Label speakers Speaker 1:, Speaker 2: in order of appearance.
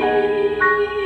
Speaker 1: You.